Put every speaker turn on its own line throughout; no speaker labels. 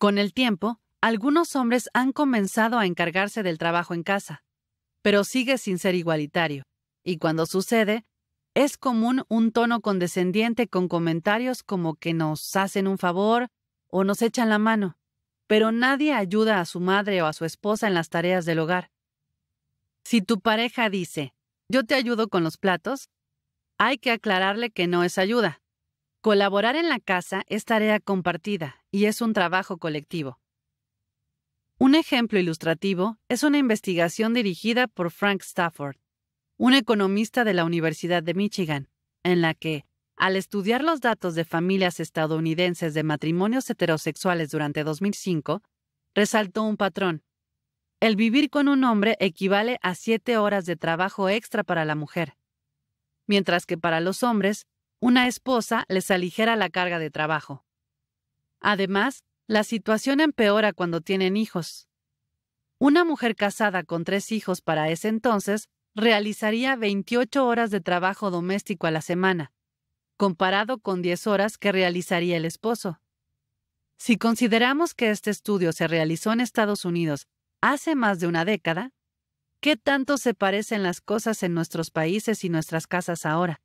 Con el tiempo, algunos hombres han comenzado a encargarse del trabajo en casa, pero sigue sin ser igualitario, y cuando sucede, es común un tono condescendiente con comentarios como que nos hacen un favor o nos echan la mano, pero nadie ayuda a su madre o a su esposa en las tareas del hogar. Si tu pareja dice, yo te ayudo con los platos, hay que aclararle que no es ayuda. Colaborar en la casa es tarea compartida y es un trabajo colectivo. Un ejemplo ilustrativo es una investigación dirigida por Frank Stafford, un economista de la Universidad de Michigan, en la que, al estudiar los datos de familias estadounidenses de matrimonios heterosexuales durante 2005, resaltó un patrón. El vivir con un hombre equivale a siete horas de trabajo extra para la mujer, mientras que para los hombres, una esposa les aligera la carga de trabajo. Además, la situación empeora cuando tienen hijos. Una mujer casada con tres hijos para ese entonces realizaría 28 horas de trabajo doméstico a la semana, comparado con 10 horas que realizaría el esposo. Si consideramos que este estudio se realizó en Estados Unidos hace más de una década, ¿qué tanto se parecen las cosas en nuestros países y nuestras casas ahora?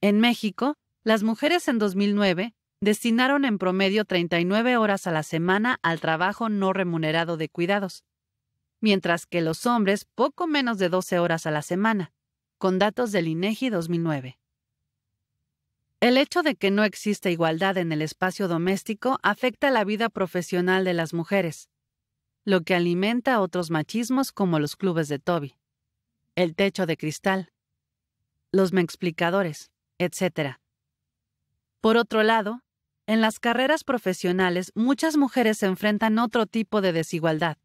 En México, las mujeres en 2009 destinaron en promedio 39 horas a la semana al trabajo no remunerado de cuidados, mientras que los hombres poco menos de 12 horas a la semana, con datos del INEGI 2009. El hecho de que no exista igualdad en el espacio doméstico afecta la vida profesional de las mujeres, lo que alimenta otros machismos como los clubes de Toby, el techo de cristal, los explicadores, etc. Por otro lado, en las carreras profesionales muchas mujeres enfrentan otro tipo de desigualdad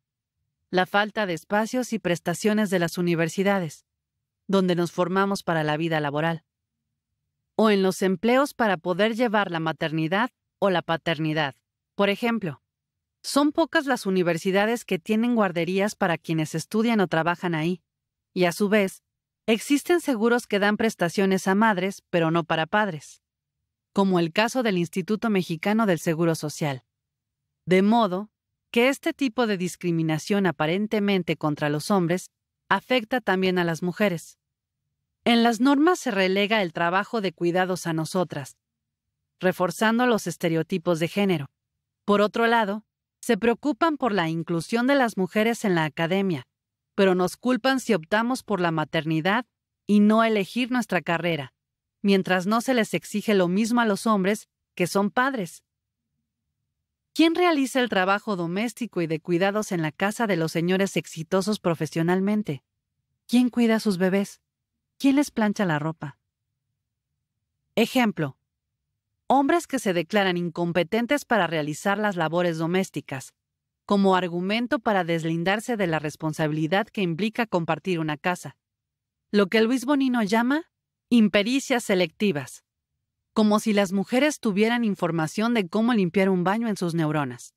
la falta de espacios y prestaciones de las universidades, donde nos formamos para la vida laboral, o en los empleos para poder llevar la maternidad o la paternidad. Por ejemplo, son pocas las universidades que tienen guarderías para quienes estudian o trabajan ahí, y a su vez, existen seguros que dan prestaciones a madres, pero no para padres, como el caso del Instituto Mexicano del Seguro Social. De modo que este tipo de discriminación aparentemente contra los hombres afecta también a las mujeres. En las normas se relega el trabajo de cuidados a nosotras, reforzando los estereotipos de género. Por otro lado, se preocupan por la inclusión de las mujeres en la academia, pero nos culpan si optamos por la maternidad y no elegir nuestra carrera, mientras no se les exige lo mismo a los hombres que son padres. ¿Quién realiza el trabajo doméstico y de cuidados en la casa de los señores exitosos profesionalmente? ¿Quién cuida a sus bebés? ¿Quién les plancha la ropa? Ejemplo. Hombres que se declaran incompetentes para realizar las labores domésticas, como argumento para deslindarse de la responsabilidad que implica compartir una casa. Lo que Luis Bonino llama impericias selectivas como si las mujeres tuvieran información de cómo limpiar un baño en sus neuronas.